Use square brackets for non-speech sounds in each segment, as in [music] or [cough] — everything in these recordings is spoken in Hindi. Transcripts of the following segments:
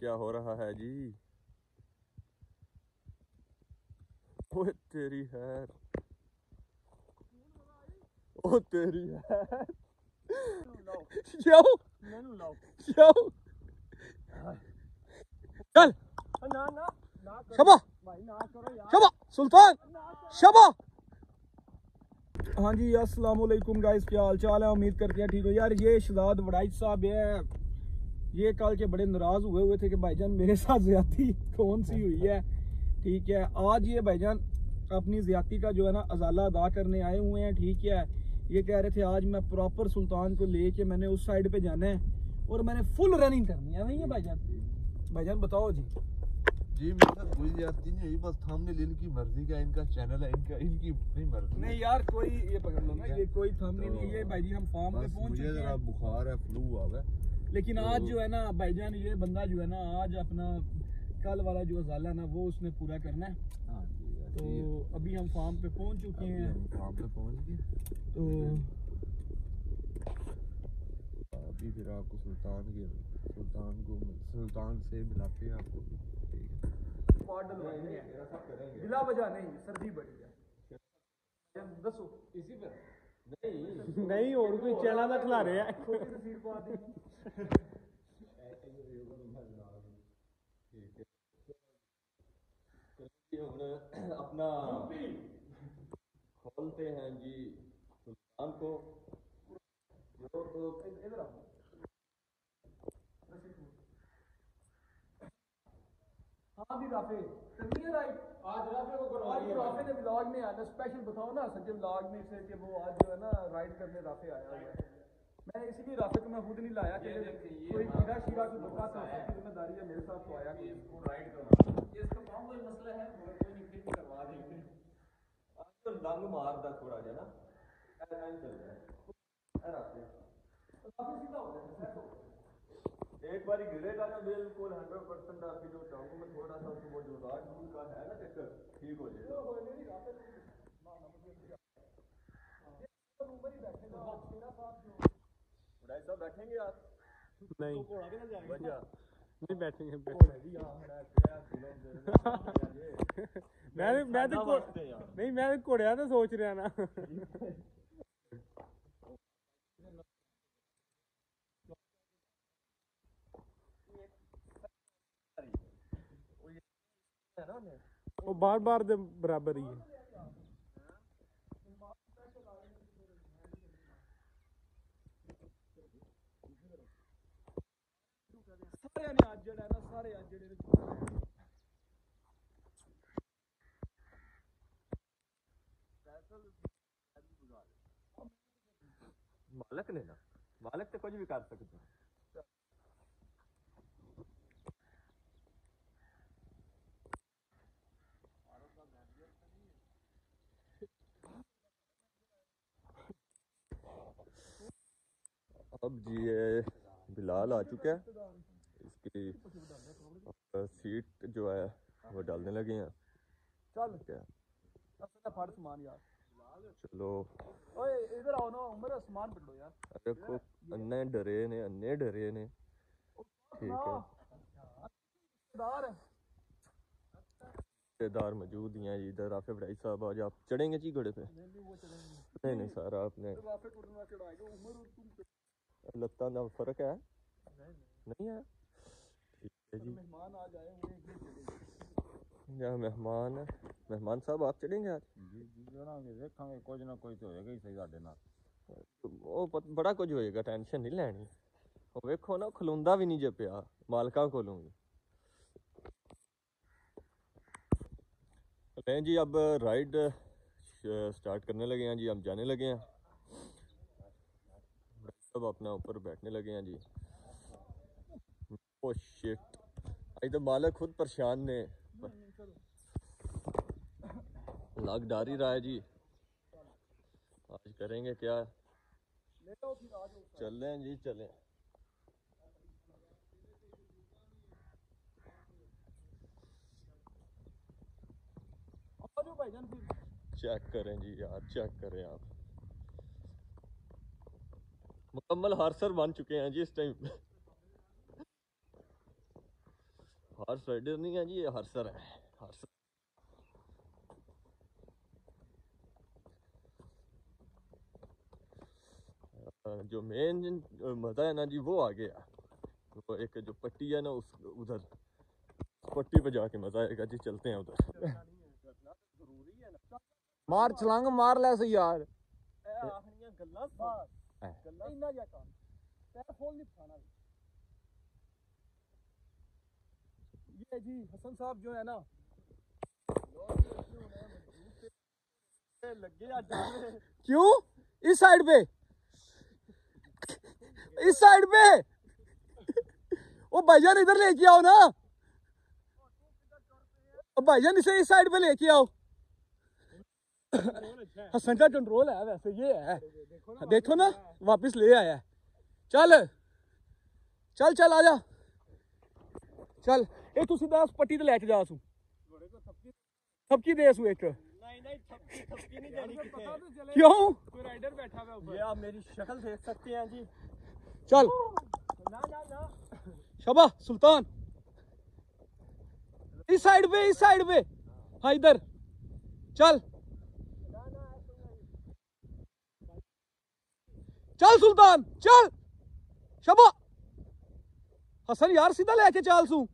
क्या हो रहा है जी? ओ तेरी है ओ तेरी है यो यो चल। शबा। शबा सुल्तान। शबा। हाँ जी असलम गाइस क्या हाल चाल है? उम्मीद करते हैं ठीक हो। यार ये शहजाद वड़ाइज साहब है ये कल के बड़े नाराज़ हुए हुए थे कि भाईजान मेरे साथ ज्यादती कौन सी हुई है? ठीक है आज ये भाईजान अपनी ज्यादती का जो है ना अजाला अदा करने आए हुए हैं ठीक है? ये कह रहे थे आज मैं प्रॉपर सुल्तान को लेके मैंने उस साइड पे जाना है और मैंने फुल रनिंग करनी है। नहीं है भाईजान भाईजान बताओ जी। जी मेरे साथ कोई ज्यादती नहीं हुई बस थंबनेल इनकी मर्ज़ी का इनका चैनल है इनका इनकी अपनी मर्ज़ी नहीं यार कोई ये पकड़ लो ना ये कोई थम नहीं है भाई जी हम फॉर्म पे पहुँच चुके हैं। बुखार है फ्लू आ गया लेकिन आज तो जो है ना भाईजान ये बंदा जो है ना आज अपना कल वाला जो अजाला ना वो उसने पूरा करना है। हाँ तो अभी हम फार्म पे पहुँच चुके हैं। फार्म पे पहुँच गए। तो अभी फिर आपको सुल्तान के सुल्तान को सुल्तान से मिलाते हैं आपको। बिला बजा नहीं सर्दी बढ़ी है। दसो। इसी पर? नहीं नहीं और कोई चला ना खिला रहे हैं। [laughs] अपना खोलते हैं जी सुल्तान को जो तो हाँ भी राफे राइट आज राफे को आज राफे ने व्लॉग में आना स्पेशल बताओ ना सच्चे व्लॉग में से कि वो आज जो है ना राइड करने राफे आया है मैंने इसीलिए राफे को मैं खुद नहीं लाया कि कोई कीड़ा शीरा को धोखा तो उसकी ज़िम्मेदारी है मेरे साथ तो आया कोई। इसको राइड करना। ये इसका काम कोई मसला है मगर कोई नहीं फिर भी करवा देंगे। आज तो लंग मारदा थोड़ा जा ना। ऐसा नहीं चल रहा है। रास्ते। काफ़ी सीधा हो गया हो। एक बार गिरेगा ना बिल्कुल हंड्रेड परसेंट आपकी जो टांगों में थोड़ा सा वो जो राज का है ना चक्कर ठीक हो जाएगा। ऐसा बैठेंगे आप नहीं घोड़ा के जाएंगे वजह नहीं बैठेंगे घोड़े भी आना क्या दिलों दे ਮੈਂ ਮੈਂ ਤਾਂ ਨਹੀਂ ਮੈਂ ਤਾਂ ਘੋੜਿਆ ਤਾਂ ਸੋਚ ਰਿਹਾ ਨਾ ਉਹ ਬਾਰ-ਬਾਰ ਦੇ ਬਰਾਬਰ ਹੀ ਹੈ ਸਾਰਿਆਂ ਨੇ ਅੱਜ ਜਿਹੜਾ ਹੈ ਨਾ ਸਾਰੇ ਅੱਜ ਜਿਹੜੇ ਨੇ मालक ने ना मालक तो कुछ भी कर सकते हैं अब जी ये बिलाल आ चुका है कि सीट जो है वो डालने लगे हैं। चल। क्या चलो। इधर आओ ना यार। अरे अन्ने डरे ने अन्ने डरे ने। ठीक है। रिश्तेदार। मौजूद ही हैं इधर आफे भाई साहब आज आप चढ़ेंगे जी घोड़े पे? नहीं नहीं सर आपने। लत्ता का फ़र्क है? नहीं है? मेहमान आ जाए हुए एक दिन चलेंगे यहाँ मेहमान है मेहमान साहब आप चढ़ेंगे आज ਚੜਾਂਗੇ ਵੇਖਾਂਗੇ ਕੁਝ ਨਾ ਕੁਝ ਤੇ ਹੋਏਗਾ ਹੀ ਸਹੀ ਸਾਡੇ ਨਾਲ ਉਹ ਪਤ- ਬੜਾ ਕੁਝ ਹੋਏਗਾ ਟੈਨਸ਼ਨ ਨਹੀਂ ਲੈਣੀ ਉਹ ਵੇਖੋ ਨਾ ਖਲੋਂਦਾ ਵੀ ਨਹੀਂ ਜੇ ਪਿਆ ਮਾਲਕਾਂ ਕੋਲੋਂ ਵੀ लें जी अब राइड स्टार्ट करने लगे हैं जी हम जाने लगे हैं सब अपना ऊपर बैठने लगे हैं जी ओ शिट अभी तो मालक खुद परेशान ने। लाग डार ही रहा है जी। आज करेंगे क्या? ले आओ फिर आ जाओ। चलें जी चलें। चेक करें जी यार चेक करें आप। मुकम्मल हारसर बन चुके हैं जी इस टाइम हॉर्स राइडर नहीं है जी ये हर्सर है हर्सर जो मेन मज़ा है ना जी वो आ गया। तो एक जो पट्टी है ना उस उधर। पट्टी पे जाके मज़ा आएगा जी चलते हैं उधर। मार छलंग मार ले सही यार। है जी। हसन साहब जो है ना क्यों? इस साइड पे। इस साइड पे। ओ भाईजान, इधर लेके आओ ना। भाईजान, इसे इस साइड पे लेके आओ। हसन का कंट्रोल है वैसे, ये है। देखो ना, वापस ले आया चल। चल चल आजा चल। ए तू सीधा उस पट्टी ते लेके जा सू थपकी दे सू एक नहीं नहीं थपकी थपकी नहीं देनी किसे क्यों कोई राइडर बैठा हुआ ऊपर ये आप मेरी शक्ल देख सकते हैं जी चल ना ना ना शबा सुल्तान इस साइड पे इस साइड पे हाँ इधर चल चल सुल्तान चल शबा हसन यार सीधा लेके चल सू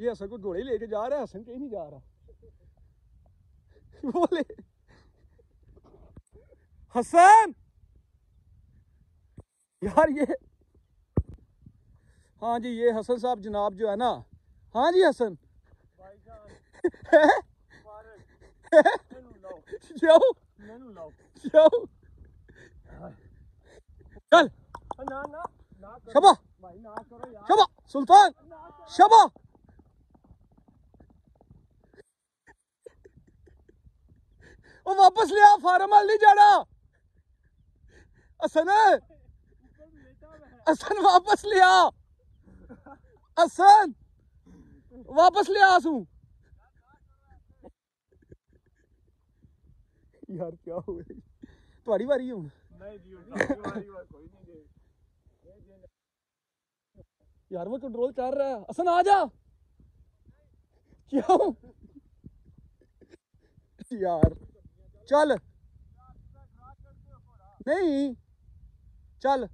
ये हसन को घोड़े लेके जा रहा है? हसन कहीं नहीं जा रहा। [laughs] बोले। हसन! यार ये हाँ जी ये हसन साहब जनाब जो है ना। हाँ जी हसन। हैं? लाओ। लाओ चल। ना ना ना करो। शबा। शबा सुल्तान। शबा। ओ वापस ले आ फार्म हाल नहीं जाना हसन हसन वापस ले आ हसन वापस ले आ सू यार क्या हुआ ਤੁਹਾਡੀ ਵਾਰੀ ਹੁਣ नहीं जी हमारी बात कोई नहीं दे यार वो कंट्रोल कर रहा है हसन आ जा क्यों यार चल। नहीं। चल।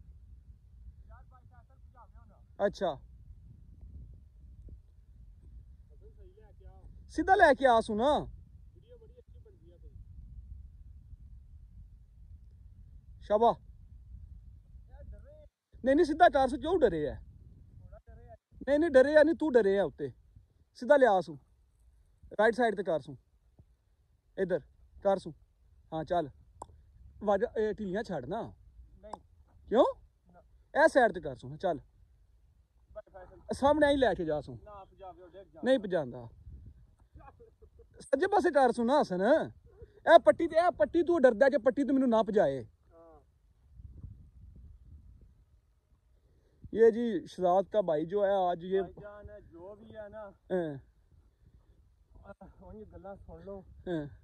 अच्छा। सीधा लेके आ, सुना। शाबा। नहीं नहीं, सीधा चार सौ क्यों डरे है? नहीं नहीं, डरे नहीं, तू डरे है उत्ते। सीधा लिया सू राइट साइड ते कर सू। इधर कर सू। हाँ चल वाजा ए, ढिलियां छड़ ना नहीं क्यों ए साइड ते कर सू चल भाई फैसल सामने आई लेके जा सू ना आप जावे देख जा ਨਹੀਂ ਪਜਾਂਦਾ ਸੱਜੇ ਪਾਸੇ ਕਰ ਸੁਣਾ ਹਸਨ ਇਹ ਪੱਟੀ ਤੇ ਇਹ ਪੱਟੀ ਤੂੰ ਡਰਦਾ ਕਿ ਪੱਟੀ ਤੂੰ ਮੈਨੂੰ ਨਾ ਪਜਾਏ हाँ ये जी शहजाद का भाई जो है आज ये भाईजान जो भी है ना हाँ, ਉਹ ਇਹ ਗੱਲਾਂ ਸੁਣ ਲਓ हाँ,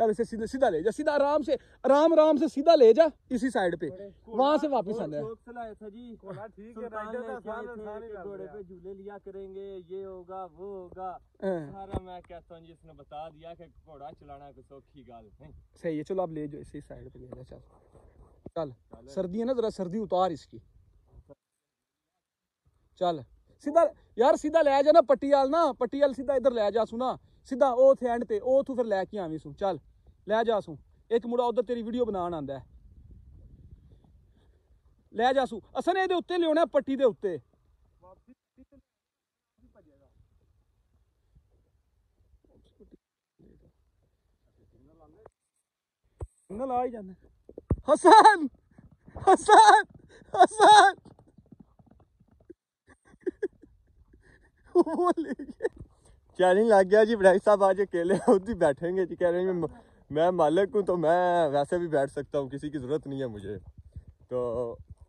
चल इसे सीधा सीधा ले जा सीधा आराम से आराम आराम से सीधा ले जा इसी साइड पे। वहाँ से वापस आना है शौक से लाया था जी। घोड़ा ठीक सुल्तान राइडर ने का कहे साथ थे साथ कि लग घोड़े गया। पे झूले लिया करेंगे ये होगा वो होगा। हाँ, सारा मैं कहता हूँ जी इसने बता दिया कि घोड़ा चलाना सौखी गाल सही है चलो आप ले जाओ इसी साइड पे ले जा चल। चल सर्दी है ना जरा सर्दी उतार इसकी। चल सीधा यार सीधा ले जा ना पट्टी ना पट्टी सीधा इधर ले जा सुना। सीधा ओ थे एंड ते ओ तू फिर लेके आवी सू चल। ले जा सू एक मुड़ा उधर तेरी वीडियो बनान आंदा है ਲੈ ਜਾ ਸੂ ਅਸਾਂ ਨੇ ਇਹਦੇ ਉੱਤੇ ਲਿਆਉਣਾ ਪੱਟੀ ਦੇ ਉੱਤੇ ਸਿਗਨਲ ਆ ਹੀ ਜਾਂਦਾ ਹਸਨ ਹਸਨ ਹਸਨ वो ले गया चैलेंज लग गया जी भाई साहब आज अकेले खुद ही बैठेंगे जी कह रहे हैं मैं, मालिक हूँ तो मैं वैसे भी बैठ सकता हूँ किसी की ज़रूरत नहीं है मुझे। तो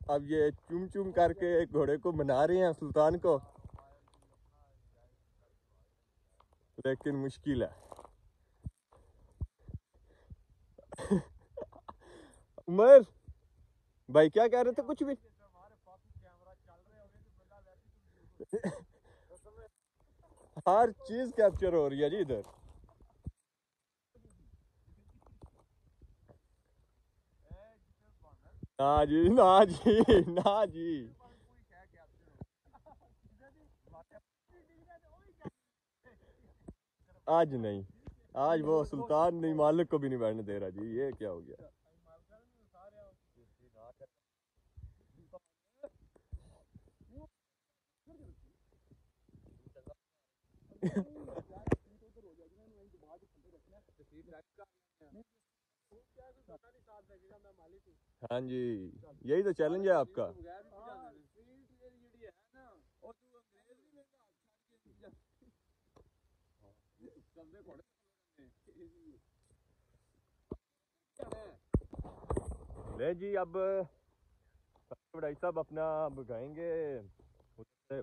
अब ये चुम चुम करके घोड़े को मना रहे हैं सुल्तान को। लेकिन मुश्किल है। उमर भाई क्या कह रहे थे कुछ भी? हर चीज़ कैप्चर हो रही है जी इधर। ना जी ना जी ना जी आज नहीं, आज वो सुल्तान नहीं, मालिक को भी नहीं बैठने दे रहा जी, ये क्या हो गया? हाँ जी। यही तो चैलेंज है आपका। ले जी, अब भाई साहब अपना भगाएँगे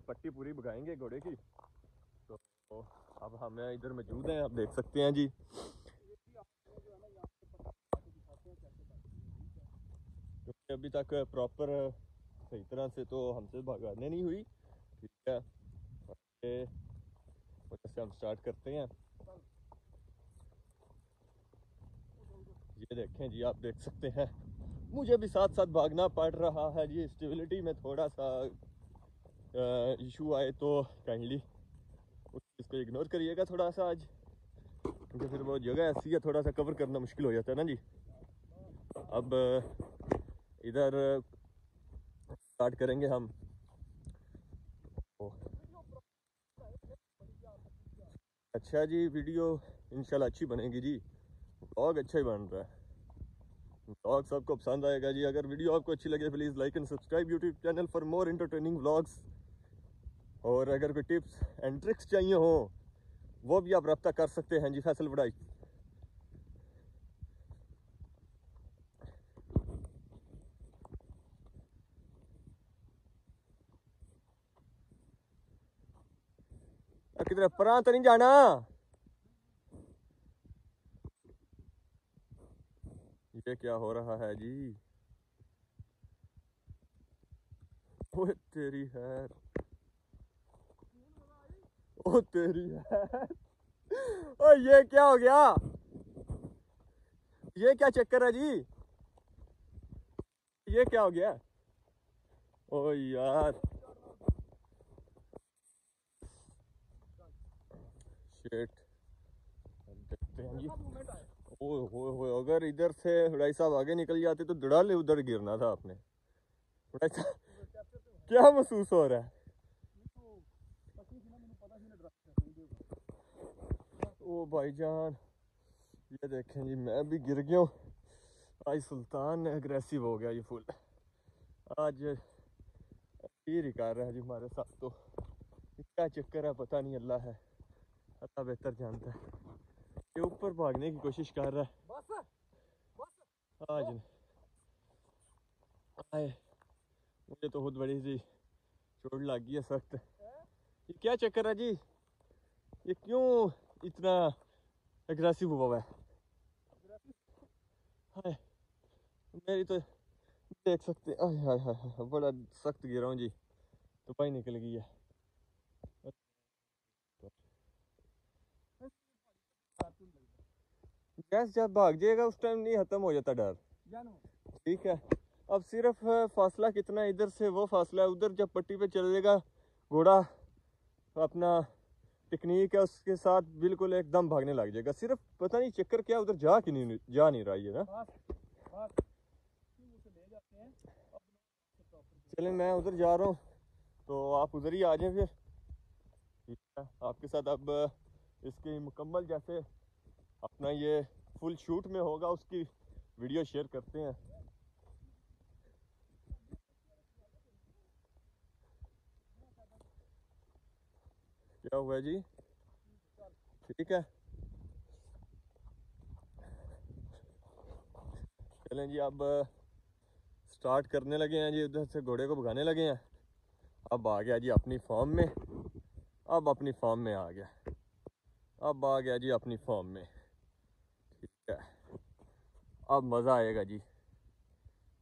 पट्टी पूरी भगाएँगे घोड़े की। तो अब हम इधर मौजूद हैं, आप देख सकते हैं जी। अभी तक प्रॉपर सही तरह से तो हमसे भगाने नहीं हुई। ठीक है। से हम स्टार्ट करते हैं। ये देखें जी, आप देख सकते हैं। मुझे भी साथ साथ भागना पड़ रहा है जी। स्टेबिलिटी में थोड़ा सा इशू आए तो काइंडली उस चीज़ को इग्नोर करिएगा थोड़ा सा आज। क्योंकि फिर वो जगह ऐसी है, थोड़ा सा कवर करना मुश्किल हो जाता है ना जी। अब इधर, स्टार्ट करेंगे हम। अच्छा जी, वीडियो इंशाल्लाह अच्छी बनेगी जी। ब्लॉग अच्छा ही बन रहा है। ब्लॉग सबको पसंद आएगा जी। अगर वीडियो आपको अच्छी लगे please like and subscribe YouTube channel for more entertaining blogs और अगर कोई टिप्स एंड ट्रिक्स चाहिए हो, वो भी आप रब्ता कर सकते हैं जी, फैसल बढ़ाई किधर परा तो नहीं जाना? ये क्या हो रहा है जी? ओए तेरी है ओ, तेरी है ओ, ये क्या हो गया? ये क्या चक्कर है जी? ये क्या हो गया? ओ, यार। शेट देखते हैं जी। ओए होए होए अगर इधर से हुडाई साहब आगे निकल जाते तो धड़ाले उधर गिरना था आपने। हुडाई साहब क्या महसूस हो रहा है? ओ भाईजान ये देखें जी मैं भी गिर गया हूँ। आज सुल्तान एग्रेसिव हो गया ये फुल। आज ही कर रहा है जी हमारे साथ तो। क्या चक्कर है पता नहीं अल्लाह है। अल्लाह बेहतर जानता है। ये ऊपर भागने की कोशिश कर रहा है। आज नहीं आए। मुझे तो खुद बड़ी सी चोट लग गई है सख्त ये क्या चक्कर है जी? ये क्यों इतना एग्रेसिव हुआ हुआ है? हाय मेरी तो देख सकते हाय हाय हाय, बड़ा सख्त गिरा हूँ जी। तो भाई निकल गई है। गैस जब भाग जाएगा उस टाइम नहीं खत्म हो जाता डर। ठीक है? अब सिर्फ़ फासला कितना इधर से वो फासला है उधर जब पट्टी पे चलेगा घोड़ा अपना टेक्निक है उसके साथ बिल्कुल एकदम भागने लग जाएगा। सिर्फ़ पता नहीं चक्कर क्या उधर जा कि नहीं जा नहीं रहा ये ना? चलें मैं उधर जा रहा हूँ तो आप उधर ही आ जाए फिर। ठीक है? आपके साथ अब इसकी मुकम्मल जैसे अपना ये फुल शूट में होगा, उसकी वीडियो शेयर करते हैं। क्या हुआ जी? ठीक है। चलें जी, अब स्टार्ट करने लगे हैं जी उधर से घोड़े को भगाने लगे हैं। अब आ गया जी अपनी फॉर्म में। अब अपनी फॉर्म में आ गया। अब आ गया जी अपनी फॉर्म में। अब मज़ा आएगा जी।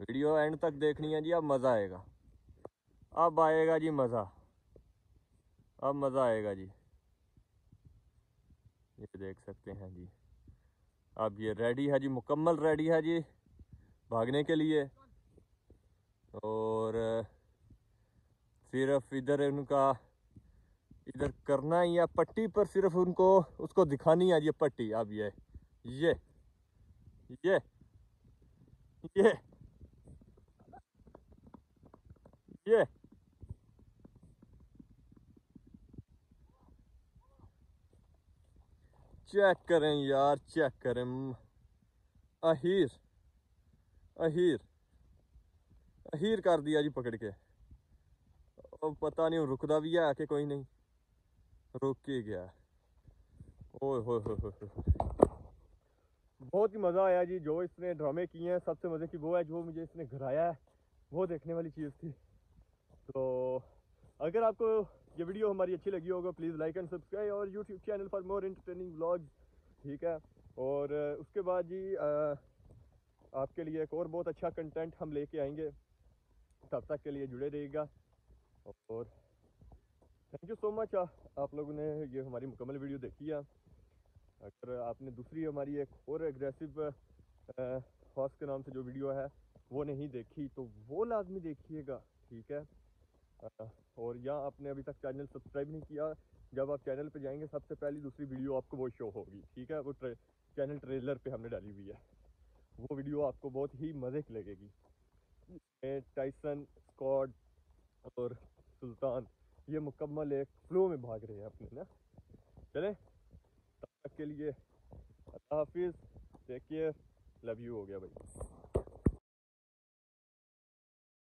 वीडियो एंड तक देखनी है जी, अब मज़ा आएगा। अब आएगा जी मज़ा। अब मज़ा आएगा जी। ये देख सकते हैं जी। अब ये रेडी है जी, मुकम्मल रेडी है जी, भागने के लिए। और, सिर्फ़ इधर उनका, इधर करना ही है, पट्टी पर सिर्फ़ उनको, उसको दिखानी है ये पट्टी। अब ये ये। ये ये ये चेक करें यार चेक करें अहीर। अहीर। अहीर कर दिया जी पकड़ के। अब पता नहीं रुकदा भी है कि कोई नहीं। रुक के गया। होए होए। बहुत ही मज़ा आया जी, जो इसने ड्रामे किए हैं, सबसे मज़े की वो है, जो मुझे इसने घराया है, वो देखने वाली चीज़ थी। तो अगर आपको ये वीडियो हमारी अच्छी लगी होगा प्लीज़ लाइक एंड सब्सक्राइब और YouTube channel for more entertaining vlogs ठीक है? और उसके बाद जी आपके लिए एक और बहुत अच्छा कंटेंट हम लेके आएँगे। तब तक के लिए जुड़े रहिएगा। और थैंक यू सो मच आप लोगों ने ये हमारी मुकम्मल वीडियो देखी है। अगर आपने दूसरी हमारी एक और एग्रेसिव हॉर्स के नाम से जो वीडियो है वो नहीं देखी तो वो लाजमी देखिएगा ठीक है? और या आपने अभी तक चैनल सब्सक्राइब नहीं किया जब आप चैनल पे जाएँगे सबसे पहली दूसरी वीडियो आपको वो शो होगी ठीक है? वो ट्रे, चैनल ट्रेलर पे हमने डाली हुई है। वो वीडियो आपको बहुत ही मज़े की लगेगी। टाइसन स्कॉट और सुल्तान ये मुकम्मल एक फ्लो में भाग रहे हैं अपने ना? चलें? तक के लिए हाफिज़ टेक केयर लव यू हो गया भाई।